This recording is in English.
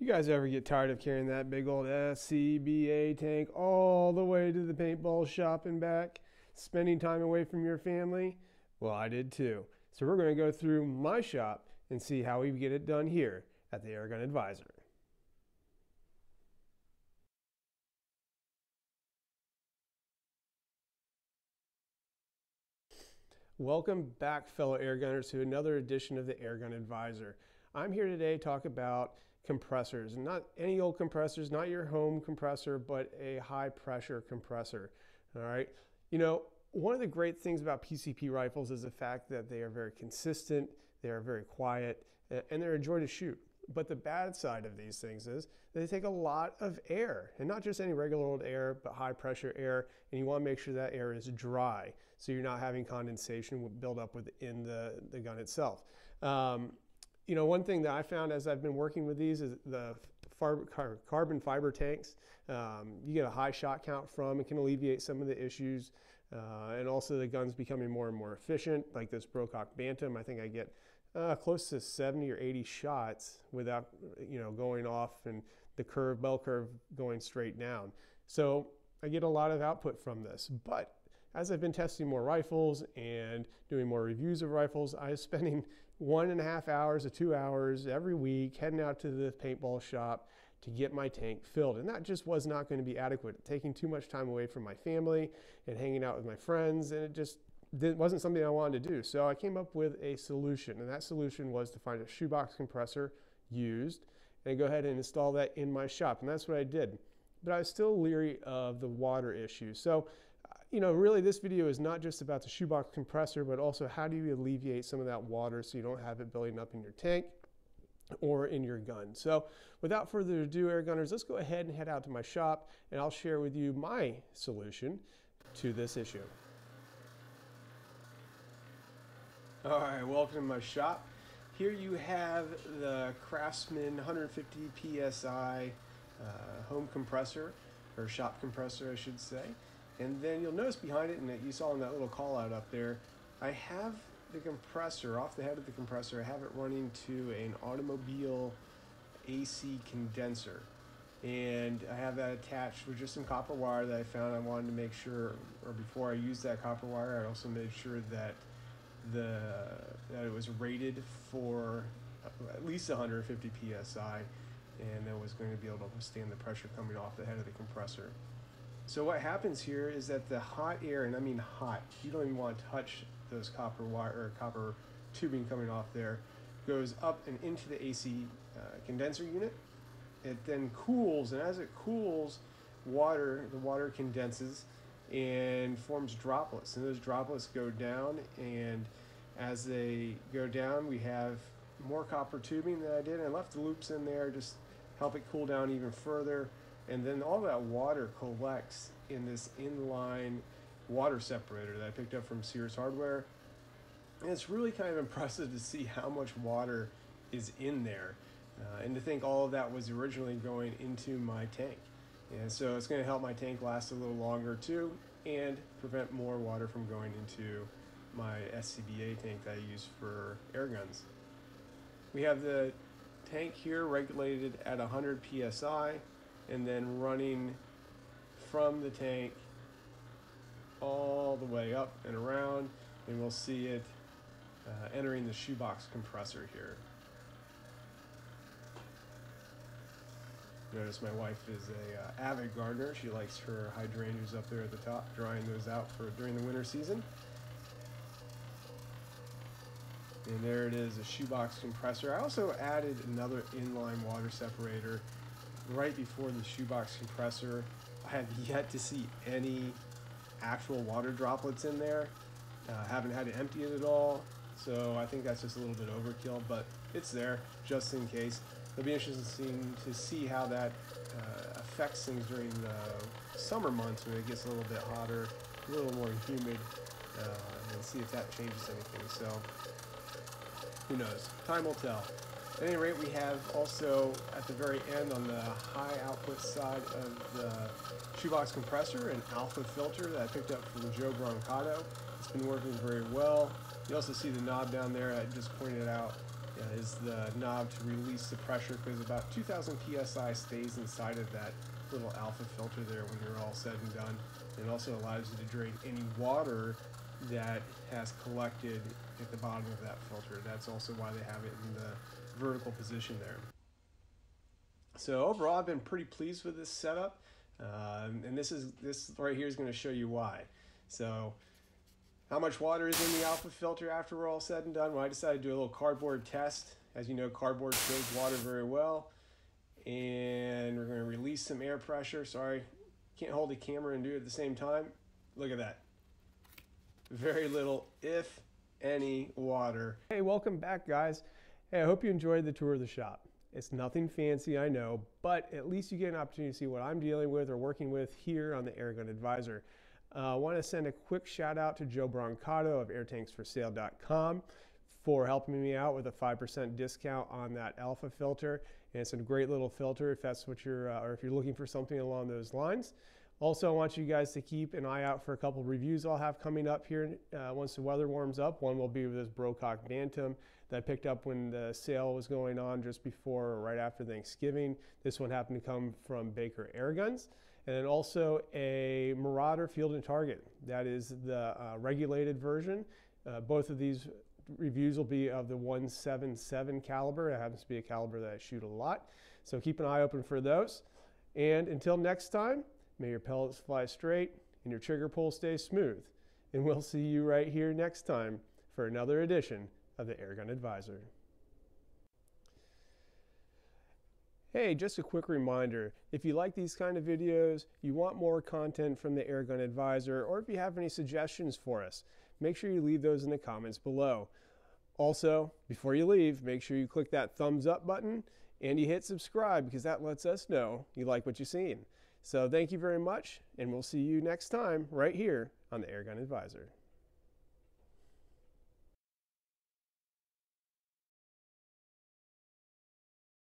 You guys ever get tired of carrying that big old SCBA tank all the way to the paintball shop and back, spending time away from your family? Well, I did too. So we're going to go through my shop and see how we get it done here at the Airgun Advisor. Welcome back, fellow airgunners, to another edition of the Airgun Advisor. I'm here today to talk about compressors, not any old compressors, not your home compressor, but a high pressure compressor. All right. You know, one of the great things about PCP rifles is the fact that they are very consistent, they are very quiet, and they're a joy to shoot. But the bad side of these things is they take a lot of air, and not just any regular old air, but high pressure air. And you want to make sure that air is dry, so you're not having condensation build up within the, the gun itself. Um, you know, one thing that I found as I've been working with these is the carbon fiber tanks. Um, you get a high shot count from. It can alleviate some of the issues. Uh, and also the gun's becoming more and more efficient. Like this Brocock Bantam, I think I get uh, close to 70 or 80 shots without, you know, going off and the curve, bell curve going straight down. So I get a lot of output from this. But as I've been testing more rifles and doing more reviews of rifles, I was spending one and a half hours to two hours every week heading out to the paintball shop to get my tank filled. And that just was not going to be adequate, taking too much time away from my family and hanging out with my friends. And it just wasn't something I wanted to do. So I came up with a solution. And that solution was to find a shoebox compressor used and go ahead and install that in my shop. And that's what I did. But I was still leery of the water issue. So you know, really this video is not just about the shoebox compressor, but also how do you alleviate some of that water so you don't have it building up in your tank or in your gun. So without further ado, air gunners, let's go ahead and head out to my shop and I'll share with you my solution to this issue. All right, welcome to my shop. Here you have the Craftsman 150 PSI uh, home compressor, or shop compressor, I should say. And then you'll notice behind it, and that you saw in that little call out up there, I have the compressor, off the head of the compressor, I have it running to an automobile AC condenser. And I have that attached with just some copper wire that I found. I wanted to make sure, or before I used that copper wire, I also made sure that the that it was rated for at least 150 psi, and that was going to be able to withstand the pressure coming off the head of the compressor. So what happens here is that the hot air, and I mean hot, you don't even want to touch those copper wire or copper tubing coming off there, goes up and into the AC uh, condenser unit. It then cools, and as it cools, water, the water condenses and forms droplets. And those droplets go down, and as they go down, we have more copper tubing that I did, and I left the loops in there just help it cool down even further and then all that water collects in this inline water separator that I picked up from Sears Hardware. And it's really kind of impressive to see how much water is in there. Uh, and to think all of that was originally going into my tank. And so it's going to help my tank last a little longer too and prevent more water from going into my SCBA tank that I use for air guns. We have the tank here regulated at 100 psi and then running from the tank all the way up and around and we'll see it uh, entering the shoebox compressor here. Notice my wife is a uh, avid gardener. She likes her hydrangeas up there at the top, drying those out for during the winter season. And there it is, a shoebox compressor. I also added another inline water separator right before the shoebox compressor. I have yet to see any actual water droplets in there. Uh, haven't had to empty it at all, so I think that's just a little bit overkill, but it's there just in case. It'll be interesting to see how that uh, affects things during the summer months when it gets a little bit hotter, a little more humid, uh, and see if that changes anything. So, who knows? Time will tell. At any rate, we have also at the very end on the high output side of the shoebox compressor an alpha filter that I picked up from Joe Brancato. It's been working very well. You also see the knob down there I just pointed out uh, is the knob to release the pressure because about 2000 psi stays inside of that little alpha filter there when you're all said and done. It also allows you to drain any water that has collected at the bottom of that filter. That's also why they have it in the vertical position there. So overall, I've been pretty pleased with this setup, um, and this is this right here is going to show you why. So, how much water is in the alpha filter after we're all said and done? Well, I decided to do a little cardboard test. As you know, cardboard shows water very well, and we're going to release some air pressure. Sorry, can't hold the camera and do it at the same time. Look at that. Very little, if any, water. Hey, welcome back, guys. Hey, I hope you enjoyed the tour of the shop. It's nothing fancy, I know, but at least you get an opportunity to see what I'm dealing with or working with here on the Airgun Advisor. I uh, want to send a quick shout out to Joe Brancato of airtanksforsale.com for helping me out with a 5% discount on that alpha filter. And it's a great little filter if that's what you're, uh, or if you're looking for something along those lines. Also, I want you guys to keep an eye out for a couple reviews I'll have coming up here uh, once the weather warms up. One will be with this Brocock Bantam that I picked up when the sale was going on just before or right after Thanksgiving. This one happened to come from Baker Air Guns. And then also a Marauder Field and Target. That is the uh, regulated version. Uh, both of these reviews will be of the 177 caliber. It happens to be a caliber that I shoot a lot. So keep an eye open for those. And until next time, May your pellets fly straight and your trigger pull stay smooth. And we'll see you right here next time for another edition of the Airgun Advisor. Hey, just a quick reminder, if you like these kind of videos, you want more content from the Airgun Advisor, or if you have any suggestions for us, make sure you leave those in the comments below. Also, before you leave, make sure you click that thumbs up button and you hit subscribe because that lets us know you like what you've seen. So thank you very much, and we'll see you next time right here on the Airgun Advisor.